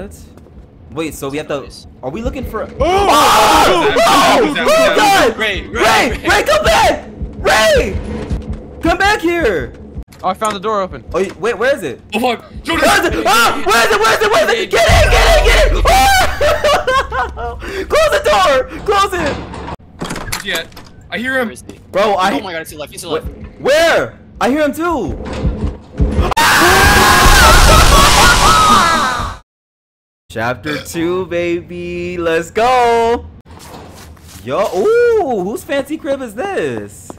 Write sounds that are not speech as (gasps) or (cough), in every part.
What? Wait, so we have to. Are we looking for? Oh! Oh! Oh! Ray, Oh God! Ray, Ray! Ray, Ray, Ray. come back! Ray! Come back here! Oh, I found the door open. Oh, wait, where is it? Oh fuck! Shoot Where is it? Ah! Where is it? Where is it? Where is it? Get in! Get in! Get in! Ah! (laughs) Close the door! Close it! Yeah, I hear him. Bro, I. Oh my god, it's to left. He's to left. Where? I hear him too. Chapter two, baby. Let's go. Yo, ooh, whose fancy crib is this?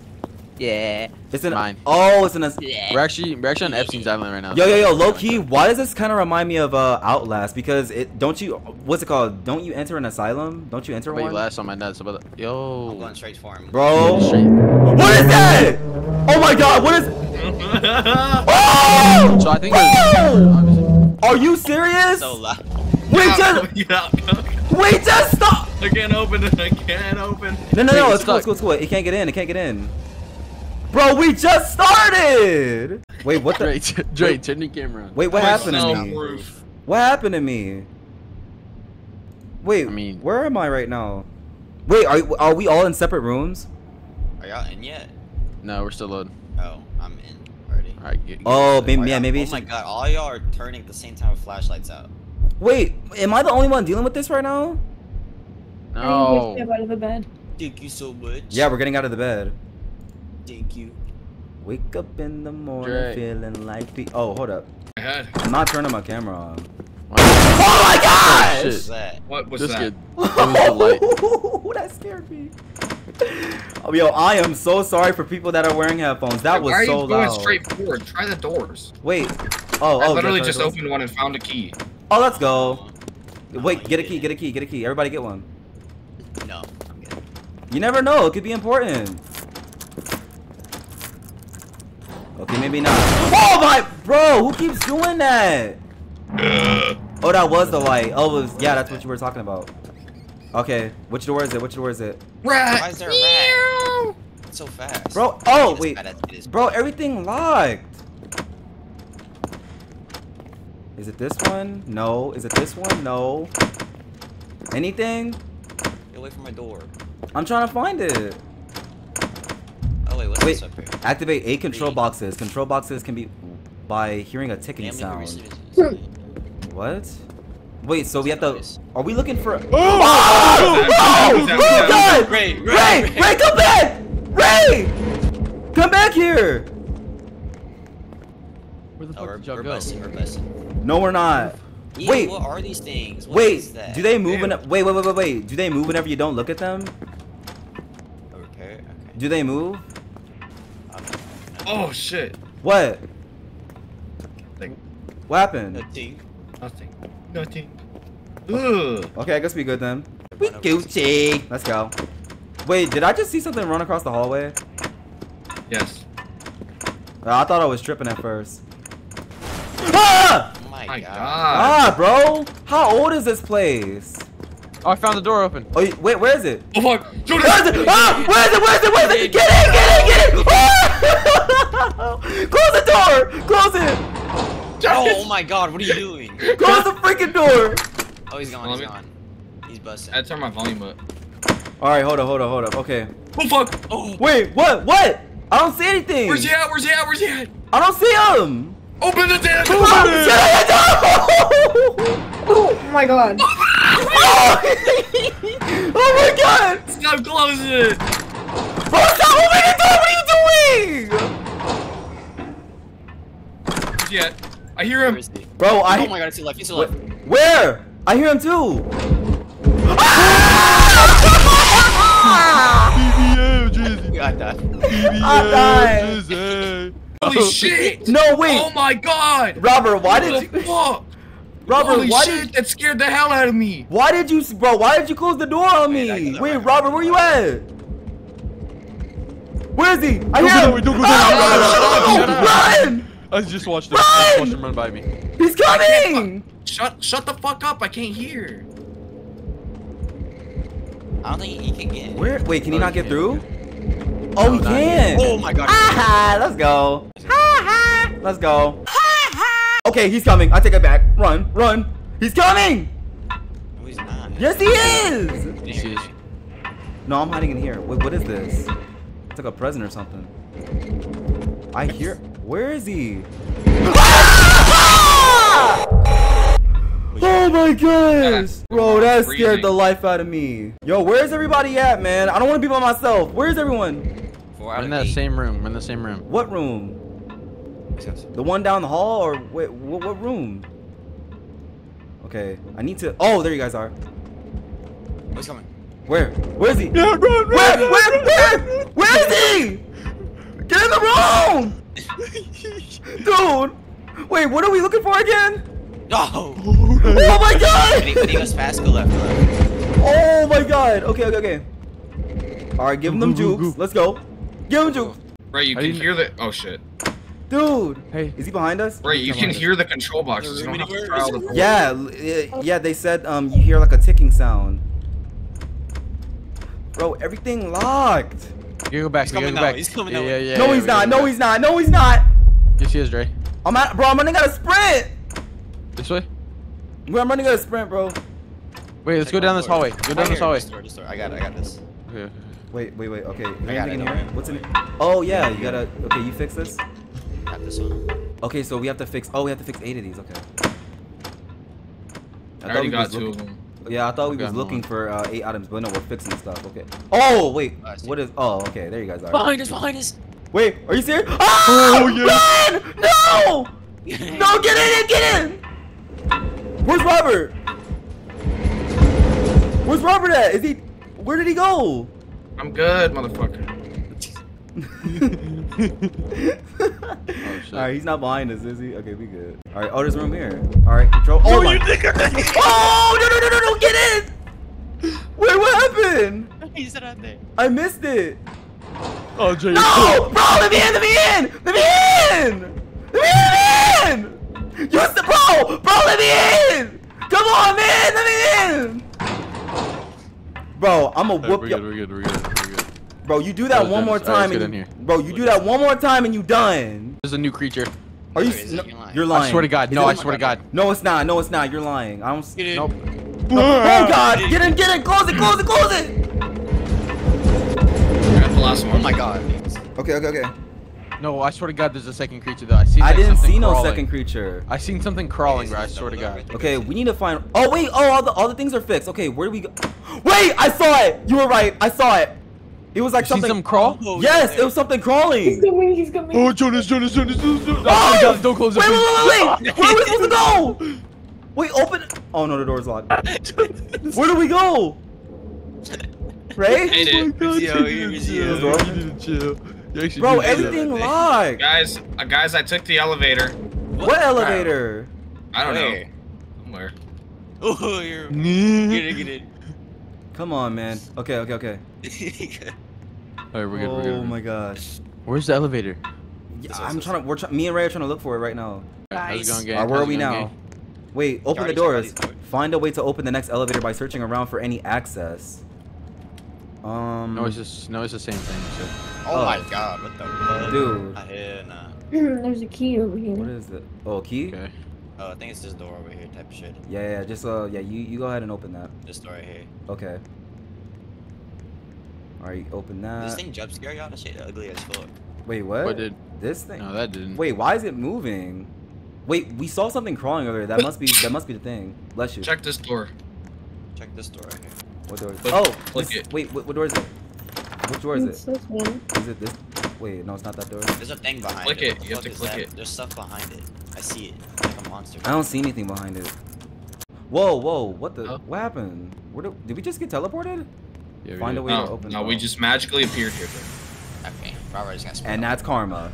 Yeah. It's in Mine. Oh, it's in a. Yeah. We're actually we're actually on Epstein's Island right now. Yo, yo, yo, low key. Why does this kind of remind me of uh Outlast? Because it don't you what's it called? Don't you enter an asylum? Don't you enter Wait, one? last on my nuts. About I'm yo. going straight for him. Bro, what is that? Oh my God, what is? (laughs) Oh! So I think Bro! there's obviously- Are you serious? So loud. We just (laughs) yeah. we just stop. I can't open it. I can't open. No, no, Wait, no, it's it's cool, it's cool, it's cool. It can't get in, it can't get in. Bro, we just started! Wait, what the? (laughs) Dre, Dre, turn the camera on. Wait, what Oh, happened to me? proof. What happened to me? Wait, I mean- where am I right now? Wait, are, are we all in separate rooms? Are y'all in yet? No, we're still loading. Oh, I'm in already. All right. Get, get Oh, maybe, oh, yeah, maybe Oh my god, all y'all are turning at the same time with flashlights out. Wait, am I the only one dealing with this right now? No. need to get out of the bed. Thank you so much. Yeah, we're getting out of the bed. Thank you. Wake up in the morning Dre. feeling like the. Oh, hold up. I had. I'm not turning my camera on. Wow. Oh my gosh! What's Shit. that? What was Just that? good. It was (laughs) that scared me. Oh, yo, I am so sorry for people that are wearing headphones. That was Why are so you going loud. straight forward? Try the doors. Wait. Oh, oh I oh. literally just yes, yes. opened one and found a key. Oh, let's go. Wait, get a key, get a key, get a key. Everybody get one. No, I'm good. You never know. It could be important. Okay, maybe not. Oh my, bro, who keeps doing that? Uh. Oh, that was the light. Oh, it was, yeah, that's what you were talking about. Okay, which door is it? Which door is it? Rat. Why is there a rat? It's so fast. Bro, oh, wait. bad at- it is Bro, everything locked. Is it this one? No. Is it this one? No. Anything? Get away from my door. I'm trying to find it. Oh wait, what's Wait. this up here? Activate eight control Three. boxes. Control boxes can be by hearing a ticking Family sound. Hmm. What? Wait, so we have to. Are we looking for? Oh! Oh! Oh! Down, Oh, down, God! Ray, Ray, Ray! Ray. Ray, come back! Ray! Come back here! Where the fuck we're, did y'all go? busting, we're busting. No, we're not. Ew, Wait. what are these things? What is Wait, that? do they move? Ew. When, wait, wait, wait, wait, wait. Do they move whenever you don't look at them? A repair? Okay. Do they move? I don't know. Oh shit. What? Nothing. What happened? Nothing. Nothing. Nothing. Ugh. Okay, I guess we good then. We Run over Gucci. Let's go. Wait, did I just see something run across the hallway? Yes. Uh, I thought I was tripping at first. Ah! Oh my, My god. god. Ah, bro. How old is this place? Oh, I found the door open. Oh, you- wait, where is it? Oh fuck. Shoot Where is it? Ah! Where is it? Where is it? Where is it? Get in! Get in! Get in! Ah! (laughs) Close the door! Close it! Oh my god, what are you doing? Close the freaking door! Oh, he's gone, Let he's me- gone. He's busting. I had to turn my volume up. All right, hold up, hold up, hold up. Okay. Oh fuck. Oh, Wait, what? What? I don't see anything. Where's he at? Where's he at? Where's he at? I don't see him. Open the damn Oh, door! shut the door! (laughs) Oh my god. (laughs) oh my god! Stop closing it! Bro, stop opening the door! What are you doing? Where's he? I hear him. is he? Bro, oh I. Oh my god, it's to the left, he's to left. Where? I hear him too. God, (laughs) that. I died. Holy shit! No, wait. Oh my god! Robert, why Holy did you... fuck? Robert? Holy why shit, did that scared the hell out of me! why did you, bro? Why did you close the door on me? got Wait, that. Robert, where you at? Where is he? I Don't hear him. that don't go Ah! that way. Shut Run! I just watched him. I just Run! watched him run by me. He's coming! Shut shut the fuck up, I can't hear. I don't think he can get in. Where? Wait, can he Oh, not he get can't. through? Oh, he can. Oh my god. Ah, let's go. Let's go. Okay, he's coming. I take it back. Run, run. He's coming! No, he's not. Yes, he is! He is. No, I'm hiding in here. Wait, what is this? It's like a present or something. I hear. Where is he? Oh my gosh! Bro, that scared the life out of me. Yo, where's everybody at, man? I don't want to be by myself. Where's everyone? We're in that same room. We're in the same room. What room? The one down the hall, or wait, what, what room? Okay, I need to. Oh, there you guys are. Oh, he's coming. Where? Where is he? Where? Where? Where? Where is he? Get in the room, (laughs) dude. Wait, what are we looking for again? No! (laughs) Oh my When he, when he god! goes fast, go left. Oh my god. Okay, okay, okay. All right, give him them (laughs) jukes. Let's go. Give him jukes, Right, you can hear the. Oh shit. Dude. Hey. Is he behind us? Right, you can on. hear the control boxes. You don't have to Anywhere? trial the. Yeah, yeah. They said um you hear like a ticking sound. Bro, everything locked. You go back. He's we coming go now, back. he's coming yeah, now. yeah, yeah. no, yeah, he's not. No, go he's not. No, he's not. Yes, he is, Dre. I'm at, bro. I'm running out of sprint. This way. Bro, I'm running out of sprint, bro. Wait, let's go down this hallway. Go Right down this hallway. This door, this door. I got it. I got this. Okay, okay. Wait, wait, wait. Okay, is I got it, in here? What's in it? Oh yeah, you gotta. Okay, you fix this. Got this one. Okay, so we have to fix. Oh, we have to fix eight of these. Okay. I already we got was two looking- of them. Yeah, I thought we Okay, was looking on. for uh, eight items, but no, we're fixing stuff. Okay. Oh wait, what is? Oh, okay. There you guys are. Behind us, behind us. Wait, are you serious? Oh, yeah. Run! No! (laughs) No, get in! Get in! Where's Robert? Where's Robert at? Is he? Where did he go? I'm good, motherfucker. (laughs) shit. Alright, he's not behind us, is he? Okay, we good. Alright, oh, there's room here. Alright, control. Oh, my. (laughs) Oh, no, no, no, no, no, get in! Wait, what happened? He's not there. I missed it. Oh, Jay. No! Bro, let me in, let me in! Let me in! Let me in! You st- bro! Bro, let me in! Come on, man! Let me in! Bro, I'ma Alright, whoop we're you. good, we're good, we're good, we're good. Bro, you do that Well one done. more time get and you, bro, you do that one more time and you done. There's a new creature. Are you? Wait, is it no, you lying? you're lying. I swear to God. No, I swear to God. No, it's not. No, it's not. You're lying. I don't. s- Get in. Nope. Oh (laughs) God! Get in! Get in! Close it! Close it! Close it! I got the last Oh one. my god. Okay, okay, okay. No, I swear to God, there's a second creature though. I see. I didn't something see no crawling. second creature. I seen something crawling, bro. I swear to God. Okay, we need to find. Oh wait! Oh, all the all the things are fixed. Okay, where do we go? (gasps) Wait! I saw it. You were right. I saw it. It was like You seen something. something crawl? Oh, yes, it was something He's crawling. coming, he's coming. Oh, Jonas, Jonas, Jonas, Jonas, Jonas. Oh! Oh, God, don't close it. Wait, wait, wait, wait, wait! (laughs) Where are we supposed to go? Wait, open. Oh no, the door's locked. (laughs) Where do we go? Ray? Hate it. Oh, God, Yo, you here's need chill. You need to chill. You actually Bro, need to chill. everything locked. Guys, uh, guys, I took the elevator. What elevator? I don't know. Somewhere. (laughs) Oh, you're. Get Alright, in, get Come on, man. Okay, okay, okay. (laughs) in. we're good, we're good. Oh we're good. my gosh. Where's the elevator? Yeah, This I'm is- trying to. We're try, me and Ray are trying to look for it right now. How's it going, gang? Alright, where How's are we now? gang? Wait, open the already checked all doors. Find a way to open the next elevator by searching around for any access. Um, No, it's just no, it's the same thing. So. Oh, Oh. my god, what the fuck? Dude. I hear nah. (laughs) There's a key over here. What is it? Oh, key? Okay. Oh, I think it's this door over here type of shit. Yeah, yeah. Just uh, yeah. You you go ahead and open that. This door right here. Okay. All right, open that. this that. thing jump scare y'all? That shit ugly as fuck. Wait, what? What did? This thing? No, that didn't. Wait, why is it moving? Wait, we saw something crawling over there. That must be that must be the thing. Bless you. Check this door. Check this door right here. What door is it? Click- Oh, click this- it. wait, what, what door is it? Which door is It's it? this one. Is it this? Wait, no, it's not that door. There's a thing behind Click it. it, you have to is click that? it. There's stuff behind it. I see it. Like a monster. I don't see anything behind it. Whoa, whoa, what the? Huh? What happened? Where did, did we just get teleported? Yeah, we Find a did. way to No, open. no, the we just magically appeared here. Okay. Robert just got spit And that's karma.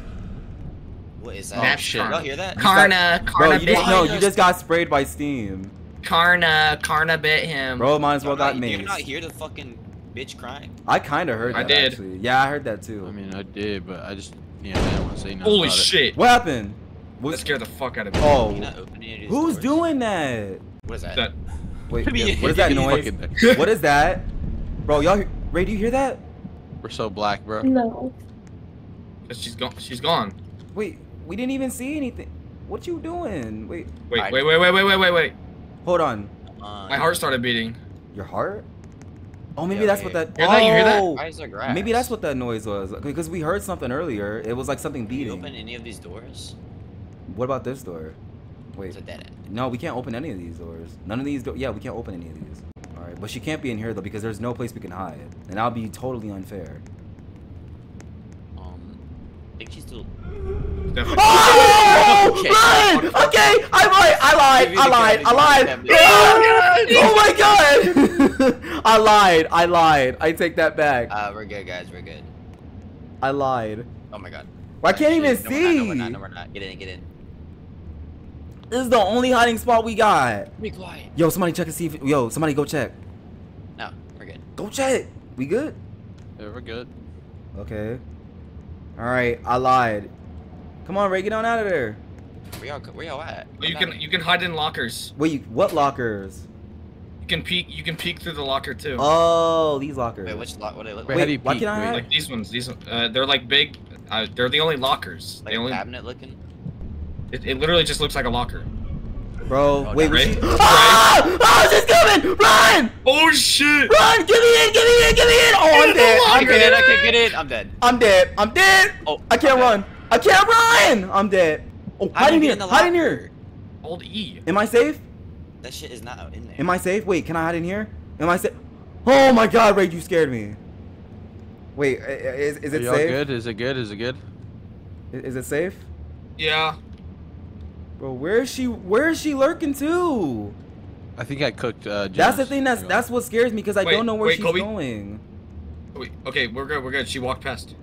What is Oh, that? That's shit. Y'all hear that? Karna, Bro, Karna you bit just no, you just got sprayed by steam. Karna, Karna bit him. Bro, might as well Y'all got not, you not hear the fucking bitch crying? I kind of heard I that did. actually. Yeah, I heard that too. I mean, I did, but I just, yeah, I didn't want to say nothing Holy about it. shit. what happened? That scared the fuck out of me. oh, You not opening any of these who's doors? doing that? What is that? That Wait, (laughs) Give me- (laughs) what is that noise? What is that? Bro, y'all, hear- Ray, do you hear that? We're so black, bro. No. she's gone. She's gone. Wait, we didn't even see anything. What you doing? Wait, Wait, Alright. wait, wait, wait, wait, wait, wait, wait. Hold on. Uh, My heart started beating. Your heart? Oh, maybe Yeah, that's yeah, what that. Hear that? You hear that? Oh, Why is there grass? Maybe that's what that noise was. Because we heard something earlier. It was like something Can you open any of these doors? What about this door? Wait. It's a dead end. No, we can't open any of these doors. None of these doors. Yeah, we can't open any of these. All right, but she can't be in here though because there's no place we can hide, and I'll be totally unfair. Um, I think she's still. Definitely. Oh! (laughs) Okay. Run! Okay, I lied. I lied. I lied. I lied. me the gun. oh my god! (laughs) (laughs) I lied. I lied. I take that back. Uh, we're good, guys. We're good. I lied. Oh my god. I can't even Shit, no, we're not, see. No, we're not. No, we're not. Get in. Get in. This is the only hiding spot we got. Be quiet. Yo, somebody check and see if. Yo, somebody go check. No, we're good. Go check. We good? Yeah, we're good. Okay. All right. I lied. Come on, Ray. Get on out of there. Where y'all? Where y'all at? You can you can hide in lockers. Wait. What lockers? You can peek you can peek through the locker too. Oh, these lockers. Wait, which lock? What do they look Wait, like? how do you why peek? can't I Wait, hide? Like these ones, these uh, they're like big. Uh, they're the only lockers. Like They a only. cabinet looking? It, it literally just looks like a locker. Bro, Oh, wait, was Ray? she? (laughs) Ah! Ah, she's coming! Run! Oh shit! Run! Get me in! Get me in! Get me in! Oh, I'm dead! I I'm can't get in. I can't get in! I'm dead. I'm dead! I'm dead! Oh, I can't okay. run! I can't run! I'm dead! Oh, How hide do in you here! get in the Hide in locker? here! Hold E. Am I safe? That shit is not in there. Am I safe? Wait, can I hide in here? Am I safe? Oh my God, Ray, you scared me. Wait, i- i- is, is Are it y'all safe? good? Is it good? Is it good? I- Is it safe? Yeah. Bro, where is she? Where is she lurking to? I think I cooked. Uh, That's the thing. That's that's what scares me because I Wait, don't know where wait, she's Kobe. going. Wait. Okay, we're good. We're good. She walked past.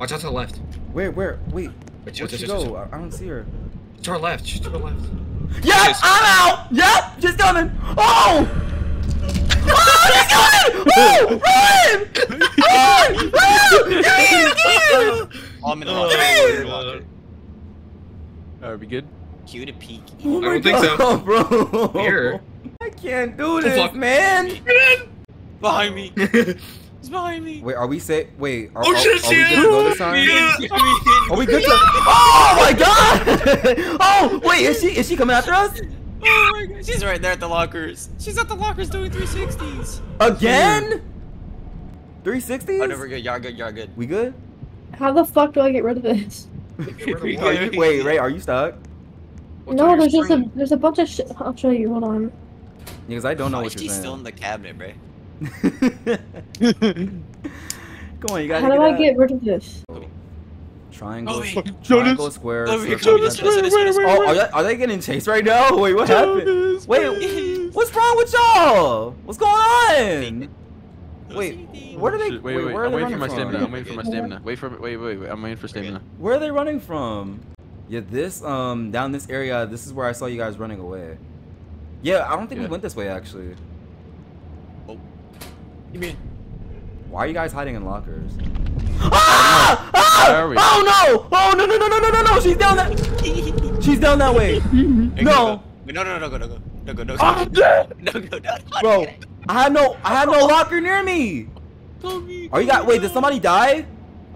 Watch out to the left. Where? Where? Wait. Wait, Where'd she chill, chill, go? chill. I I don't see her. To our left. She's to our left. Yep, Yes. I'm out. Yep, she's coming. Oh! Oh, she's coming! Oh, run! Run! Run! Get me in! Get in! Oh, I'm in the Oh, locker. Come I'm in here. the locker. Are we good? Cue to peek. Oh my don't think so. God, (laughs) bro. Here. I can't do Oh, this, fuck. man. Behind me. He's behind me. Wait, are we safe? Wait, are, Oh, are, shit, are we she good to go this time? Yeah. Are we good to? Oh my God! (laughs) Oh wait, is she is she coming after us Oh my god. She's right there at the lockers. She's at the lockers doing 360s. again? 360s? Oh, no, we're good. Y'all good. Y'all good. We good? How the fuck do I get rid of this? (laughs) Are you- wait, Ray, are you stuck? What's no, your there's just a there's a bunch of shit. I'll show you. Hold on. Because I don't know Why what is you're she still in the cabinet, bro? (laughs) Come on, you gotta How do get I out. get rid of this? Triangle, Oh, wait. triangle, Jonas. square, Oh, wait, circle, Jonas, pencil. Jonas, Jonas, Jonas. Oh, are they, are they getting chased right now? (laughs) Wait, what happened? Wait, what's wrong with y'all? What's going on? Wait, where are they? Shit, Wait, wait, wait, where are I'm they waiting for my from? stamina. I'm waiting for my stamina. Wait for wait, wait, wait. I'm waiting for stamina. Where are they running from? Yeah, this um down this area. This is where I saw you guys running away. Yeah, I don't think we went this way actually. Oh. You mean? Why are you guys hiding in lockers? Ah! Ah! Where are we? Oh no! Oh no no no no no no no! She's down that. She's down that way. No. No, no, no, no, go, no, go, no, go, no, go. I'm dead, (laughs) No, go, no, bro. I had no I had no locker near me. Kobe, Are you got? Wait, did somebody die?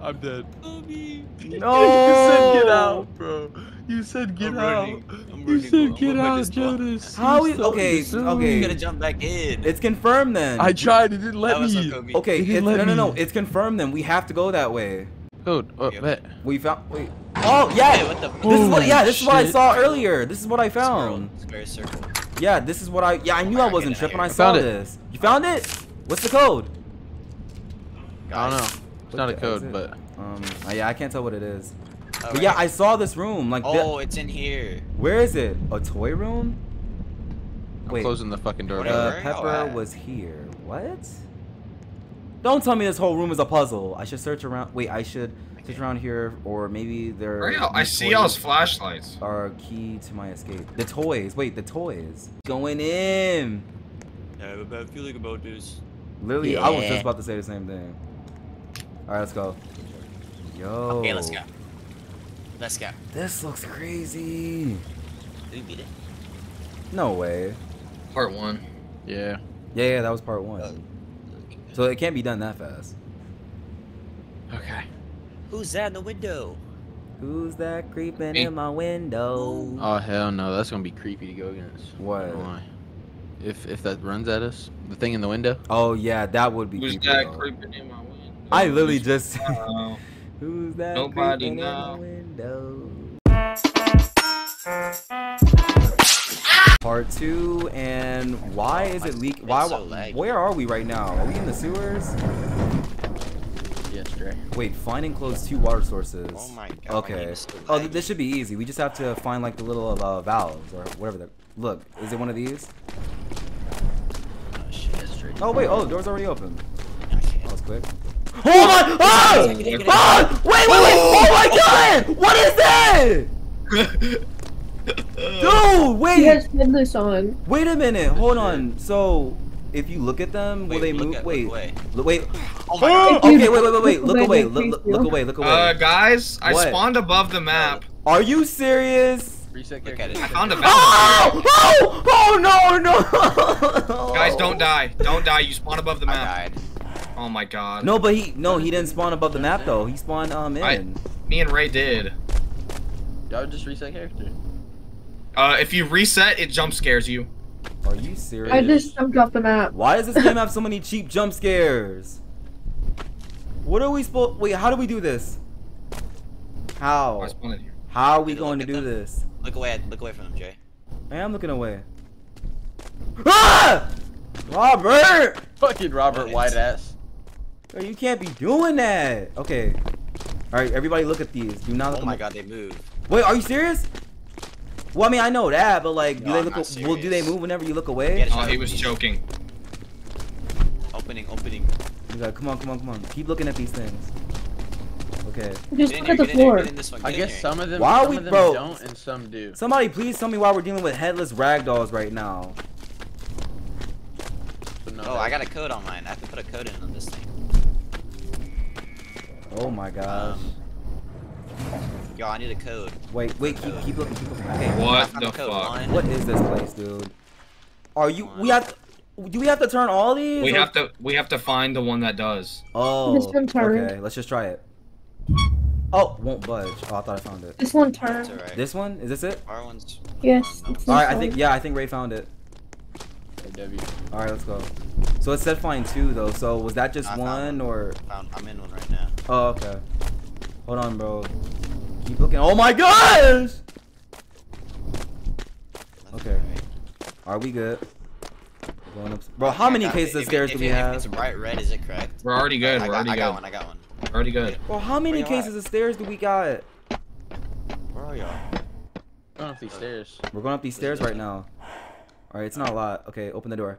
I'm dead. Kobe. No. (laughs) You said get out, bro. You said get I'm out. I'm You said bro. I'm get out. Jonas. How You is- so- okay, you're so- okay. You gotta jump back in. It's confirmed then. I tried. It didn't let that me. on Okay, They it's, no, no, no. me. It's confirmed then. We have to go that way. Code. Oh, uh, Yep. bet. We found. Wait. Oh yeah. Hey, what the fuck? This is what. Yeah, this is what I saw earlier. This is what I found. Square, square circle. Yeah, this is what I. Yeah, I knew I wasn't tripping. I here. saw Found it. this. You found it? What's the code? I don't know. Guys. It's not a What the hell is code, it? but Um. uh, yeah, I can't tell what it is. All But yeah. I saw this room. Like, the- Oh, it's in here. where is it? A toy room? I'm Wait. closing the fucking door. Whatever. Uh, Pepper at? was here. What? Don't tell me this whole room is a puzzle. I should search around. Wait, I should search around here, or maybe there. Where y'all? I see y'all's flashlights. Are key to my escape. The toys. Wait, the toys. Going in. I have a bad feeling about this. Literally, I was just about to say the same thing. All right, let's go. Yo. Okay, let's go. Let's go. This looks crazy. Did we beat it? No way. Part one. Yeah. Yeah, yeah, that was part one. Oh. So it can't be done that fast. Okay. Who's that in the window? Who's that creeping Me. in my window? Oh hell no, that's gonna be creepy to go against. What? Not. If if that runs at us, the thing in the window. Oh yeah, that would be Who's creepy, that though. creeping in my window? I literally just. Oh. (laughs) Who's that? Nobody creeping in know. the window? Part two, and why is it leak? Why? so where are we right now? Are we in the sewers? Yes, Dre. Wait, find and close two water sources. Oh my god. Okay. game Oh, th- this should be easy. We just have to find like the little uh, valves or whatever. The, look, is it one of these? Oh, shit. Oh wait, oh, the door's already open. I can't. That was quick. Oh my! Get it, get it, Ah! Wait, wait, wait! Oh my god! What is that? (laughs) Dude, wait! He wait! has headless on. Wait a minute. Hold on. So, if you look at them, will Wait, they move? wait, look, wait. Oh my god. Okay, wait, wait, wait, wait. Look look away. away, Look, look, look away. Look away. Uh, guys, I What? spawned above the map. Are you serious? Reset Look at it. I found a vent. Oh! Oh! Oh no! No! Guys, don't die. Don't die. You spawn above the map. I died. Oh my god. No, but he no, he didn't spawn above the map though. He spawned um in. I- Me and Ray did. Y'all just reset character. Uh, if you reset, it jump scares you. Are you serious? I just jumped off the map. Why does this game have so many cheap jump scares? What are we supposed? Wait, how do we do this? How? I spawned in here. How are we Did going to do them? this? Look away. Look away from them, Jay. I am looking away. Ah! Robert! Fucking Robert White ass. Yo, You can't be doing that. Okay. All right, everybody, look at these. Do not look. Oh at my god, they move. Wait, are you serious? Well, I mean, I know that, but like, do No, they I'm look? Well, do they move whenever you look away? it. Oh, he was choking. Opening, opening. You gotta- come on, come on, come on. Keep looking at these things. Okay. Just Get look at the get in here, floor. in I guess here. some of them, Why are some we- of them bro? don't and some do. Somebody, please tell me why we're dealing with headless ragdolls right now. Oh, I got a code on mine. I have to put a code in on this thing. Oh my gosh. Um, yo, I need a code. Wait, wait, keep, keep looking, keep looking. Okay. What I the fuck? One. What is this place, dude? Are you? We have. To, do we have to turn all these? We or- have to. We have to find the one that does. Oh. This one turned. Okay, let's just try it. Oh, won't budge. Oh, I thought I found it. This one It's turned. alright. This one? Is this it? Our one's. Yes. All right, I think yeah, I think Ray found it. W. All right, let's go. So it said find two though. So was that just I found one or? Found, I'm in one right now. Oh, okay. Hold on, bro. Keep looking. Oh my gosh! Okay. Are we good? Going up. Bro, how many cases of stairs do we have? it's bright red, is it correct? We're already good. We're got, already I got good. one. I got one. We're already good. Bro, how many cases at? of stairs do we got? Where are y'all? Going up these stairs. We're going up these stairs right now. All right, it's not a lot. Okay, open the door.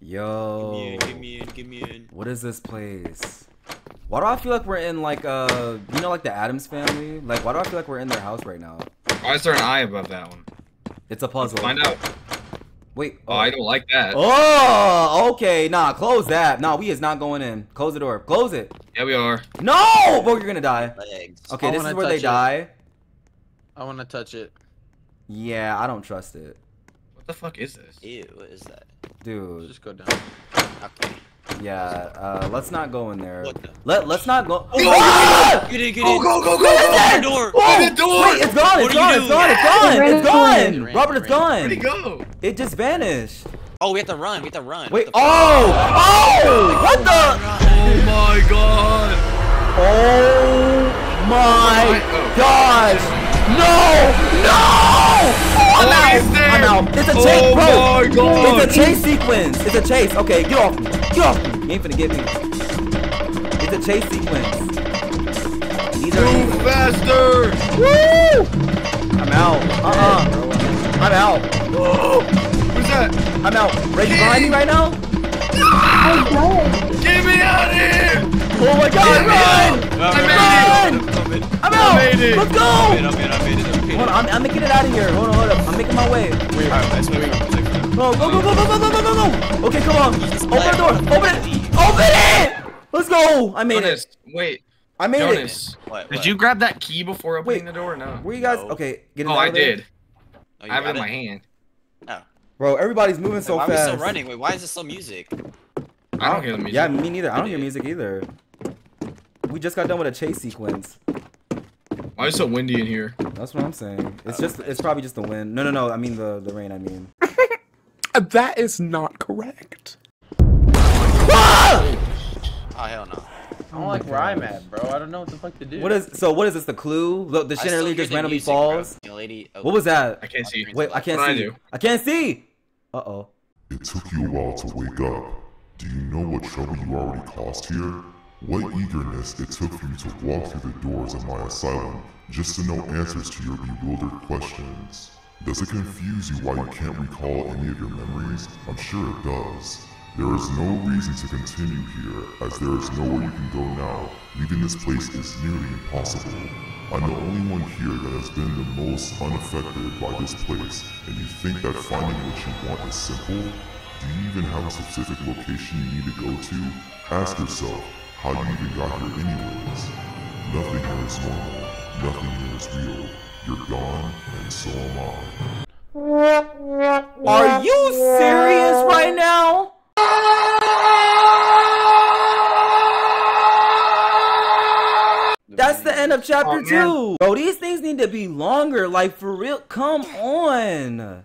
Yo. Give me give me in, give me in. What is this place? Why do I feel like we're in like uh you know like the Addams family? Like why do I feel like we're in their house right now? Why is there an eye above that one? It's a puzzle. Find out. Wait. Oh, I don't like that. Oh, okay. Nah, close that. Nah, we is not going in. Close the door. Close it. Yeah, we are. No, bro, you're gonna die. Legs. Okay, I this is where they it. die. I want to touch it. Yeah, I don't trust it, What the fuck is this? Ew, what is that? dude. Just go down. Okay. Yeah, uh, let's not go in there. What the- Let Let's not go. Oh, Ah! Get in, get Go, in. go, go, go, What is go! that? door. Oh, Open the door! Wait, it's gone. It's What are gone. It's gone. It's doing? gone. Ran It's away. gone. Robert, it's ran. gone. Where'd he go? It just vanished. Oh, we have to run. We have to run. Wait. What? Oh. Oh. What the? Oh my god! Oh my Oh. gosh! No! No! I'm out! Out! It's a Oh chase, bro! my God. It's a chase sequence! It's a chase! Okay, get off me! Get off me! You ain't finna get me. It's a chase sequence. These are Move faster! Woo! I'm out. Uh-uh. I'm out. (gasps) Who's that? I'm out. Right behind me right now? I died. Get me out of here! Oh my god, run! Run! Made it! I'm in. I'm out! made it. Let's I'm in, go! I'm in, I'm in, I'm in. Hold on, I'm, I'm making it out of here. Hold on, hold up. I'm making my way. Alright, let's wait for. Let's wait. Go, go, go, go, go, go, go, go, go, go! Okay, come on. Open the door. Open it. Open it! Let's go! I made Jonas, it. wait. I made Jonas, What, did you grab that key before opening Wait. the door or no? it. Where you guys? No. Okay, get in Oh, I elevator. did. Oh, you I have it in my hand. Oh. Bro, everybody's moving so Why are fast. we still running? Wait, why is there still music? I don't hear the music. Yeah, me neither. I don't hear music either. We just got done with a chase sequence. Why Why is it so windy in here? That's what I'm saying. It's just, it's probably just the wind. No, no, no. I mean the the rain. I mean. (laughs) That is not correct. Ah! Oh hell no. I don't like where I'm at, bro. I don't know what the fuck to do. What is so? What is this? The clue? The, the I chandelier still hear just the randomly music, falls. Lady. oh, What was that? I can't see. Wait, I can't What see. do? I can't see. Uh oh. It took you a while to wake up. Do you know what trouble you already caused here? What eagerness it took for you to walk through the doors of my asylum just to know answers to your bewildered questions. Does it confuse you why you can't recall any of your memories? I'm sure it does. There is no reason to continue here, as there is nowhere you can go now. Leaving this place is nearly impossible. I'm the only one here that has been the most unaffected by this place, and you think that finding what you want is simple? Do you even have a specific location you need to go to? Ask yourself, how you even got here anyways? Nothing here is normal. Nothing here is real. You're gone, and so am I. Are you serious right now? That's the end of chapter Oh, man. two. Bro, these things need to be longer. Like for real. Come on.